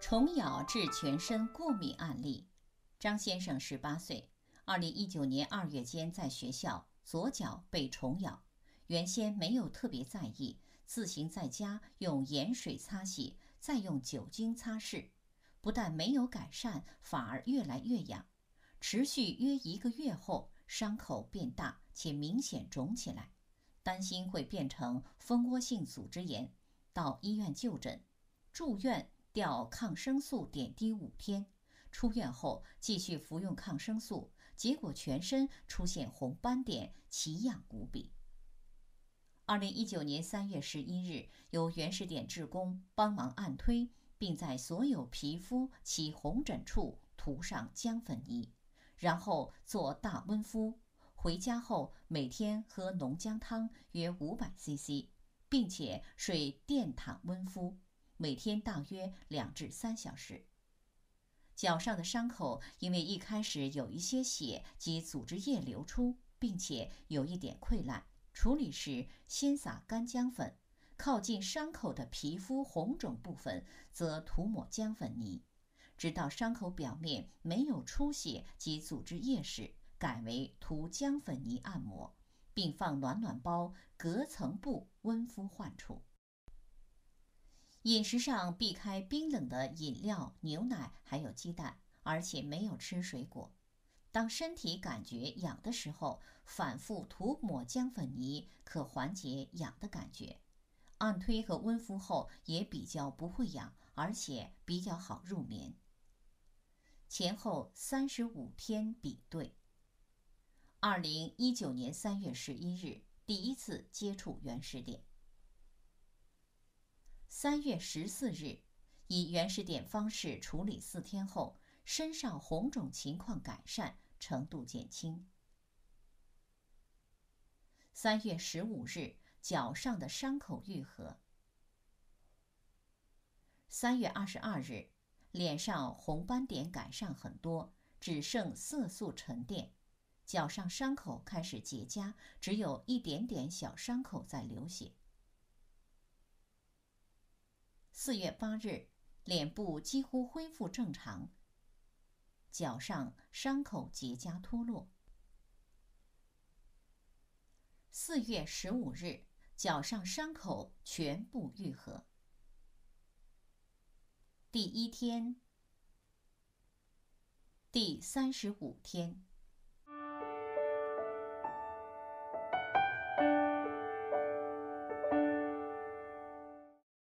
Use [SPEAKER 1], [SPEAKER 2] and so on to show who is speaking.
[SPEAKER 1] 虫咬致全身过敏案例。张先生十八岁，二零一九年二月间在学校左脚被虫咬，原先没有特别在意，自行在家用盐水擦洗，再用酒精擦拭，不但没有改善，反而越来越痒。持续约一个月后，伤口变大且明显肿起来，担心会变成蜂窝性组织炎，到医院就诊，住院。吊抗生素点滴五天，出院后继续服用抗生素，结果全身出现红斑点，奇痒无比。二零一九年三月十一日，由原始点职工帮忙按推，并在所有皮肤起红疹处涂上姜粉泥，然后做大温敷。回家后每天喝浓姜汤约五百 CC，并且睡电毯温敷。每天大约两至三小时。脚上的伤口因为一开始有一些血及组织液流出，并且有一点溃烂，处理时先撒干姜粉，靠近伤口的皮肤红肿部分则涂抹姜粉泥，直到伤口表面没有出血及组织液时，改为涂姜粉泥按摩，并放暖暖包隔层布温敷患处。饮食上避开冰冷的饮料、牛奶，还有鸡蛋，而且没有吃水果。当身体感觉痒的时候，反复涂抹姜粉泥，可缓解痒的感觉。按推和温敷后也比较不会痒，而且比较好入眠。前后三十五天比对。二零一九年三月十一日，第一次接触原始点。三月十四日，以原始点方式处理四天后，身上红肿情况改善，程度减轻。三月十五日，脚上的伤口愈合。三月二十二日，脸上红斑点改善很多，只剩色素沉淀，脚上伤口开始结痂，只有一点点小伤口在流血。四月八日，脸部几乎恢复正常，脚上伤口结痂脱落。四月十五日，脚上伤口全部愈合。第一天，第三十五天。